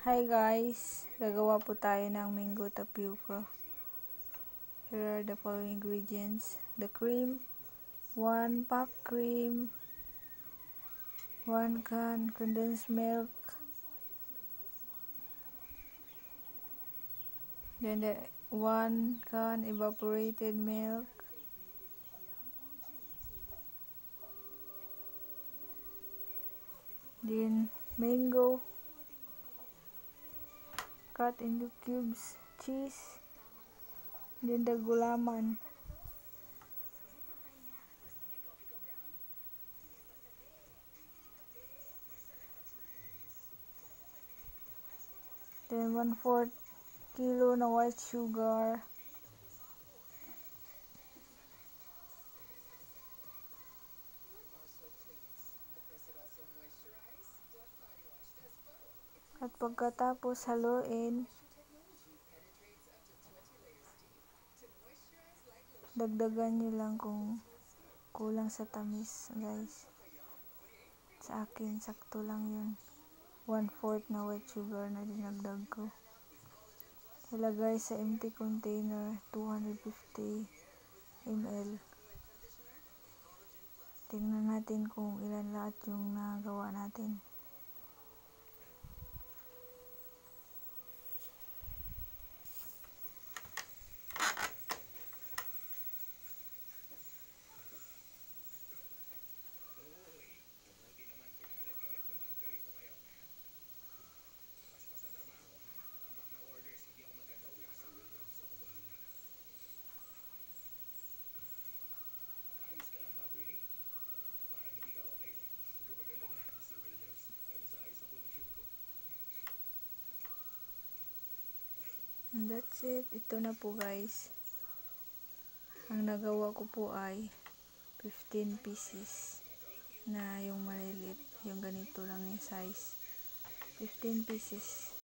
Hi guys, gagawa po tayo ng mango tapioca. Here are the following ingredients. The cream, 1 pack cream, 1 can condensed milk, then the 1 can evaporated milk, then mango, cut into cubes, cheese, then the gulaman. Then 1 4 kilo na white sugar. At pagkatapos haluin, dagdagan nyo lang kung kulang sa tamis guys. Sa akin, sakto lang yun. 1 4 na white sugar na dinagdag ko. Ilagay sa empty container, 250 ml. Tingnan natin kung ilan lahat yung nagawa natin. And that's it. Ito na po guys. Ang nagawa ko po ay 15 pieces na yung maliliit. Yung ganito lang yung size. 15 pieces.